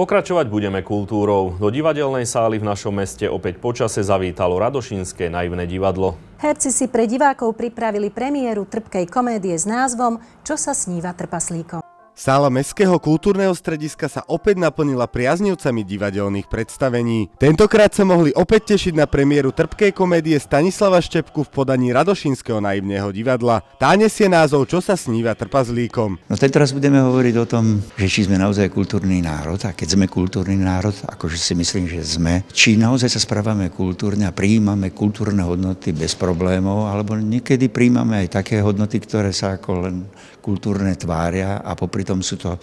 Pokračovať budeme kultúrou. Do divadelnej sály v našom meste opäť počase zavítalo Radošinské naivné divadlo. Herci si pre divákov pripravili premiéru trpkej komédie s názvom Čo sa sníva trpaslíkom. Sála Mestského kultúrneho strediska sa opäť naplnila priaznivcami divadelných predstavení. Tentokrát sa mohli opäť tešiť na premiéru trpkej komédie Stanislava Štepku v podaní Radošinského naivného divadla. Tá nesie názov Čo sa sníva trpazlíkom. No teraz budeme hovoriť o tom, že či sme naozaj kultúrny národ a keď sme kultúrny národ, akože si myslím, že sme, či naozaj sa správame kultúrne a prijímame kultúrne hodnoty bez problémov, alebo niekedy prijímame aj také hodnoty, ktoré sa ako len kultúrne tvária a popri tom sú to,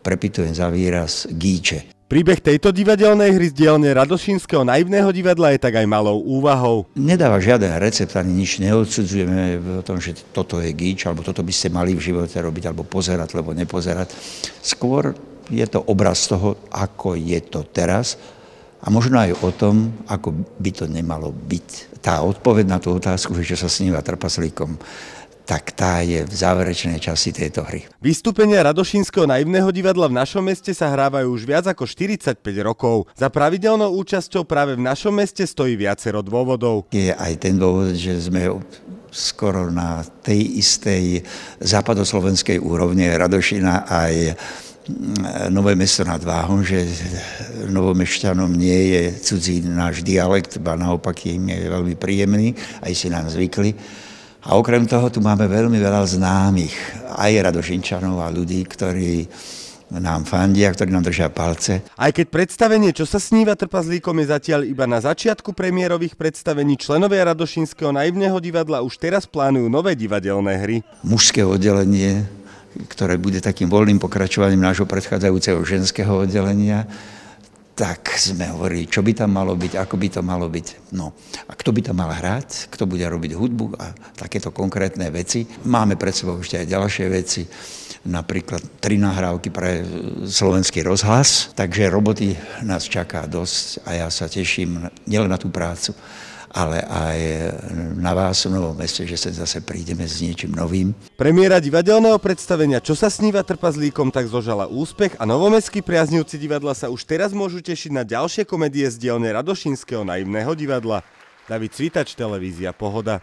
prepitujem za výraz, gíče. Príbeh tejto divadelnej hry z dielne Radošinského naivného divadla je tak aj malou úvahou. Nedáva žiaden recept, ani nič neodsudzujeme o tom, že toto je gíč, alebo toto by ste mali v živote robiť, alebo pozerať, alebo nepozerať. Skôr je to obraz toho, ako je to teraz a možno aj o tom, ako by to nemalo byť. Tá odpoveď na tú otázku, že čo sa sníva trpaslíkom, tak tá je v záverečnej časti tejto hry. Vystúpenia Radošinského naivného divadla v našom meste sa hrávajú už viac ako 45 rokov. Za pravidelnou účasťou práve v našom meste stojí viacero dôvodov. Je aj ten dôvod, že sme skoro na tej istej západoslovenskej úrovni Radošina aj mm, Nové mesto nad Váhom, že novomešťanom nie je cudzí náš dialekt, ba naopak im je veľmi príjemný, aj si nám zvykli. A okrem toho tu máme veľmi veľa známych, aj Radošinčanov a ľudí, ktorí nám fandia, ktorí nám držia palce. Aj keď predstavenie, čo sa sníva trpazlíkom, je zatiaľ iba na začiatku premiérových predstavení, členovia Radošinského naivného divadla už teraz plánujú nové divadelné hry. Mužské oddelenie, ktoré bude takým voľným pokračovaním nášho predchádzajúceho ženského oddelenia, tak sme hovorili, čo by tam malo byť, ako by to malo byť. No a kto by tam mal hrať, kto bude robiť hudbu a takéto konkrétne veci. Máme pred sebou ešte aj ďalšie veci, napríklad tri nahrávky pre slovenský rozhlas, takže roboty nás čaká dosť a ja sa teším nielen na tú prácu, ale aj na vás v Novom meste, že sa zase prídeme s niečím novým. Premiéra divadelného predstavenia Čo sa sníva trpazlíkom tak zožala úspech a novomestskí priaznivci divadla sa už teraz môžu tešiť na ďalšie komedie z dielne Radošinského naivného divadla. David Cvitač, televízia Pohoda.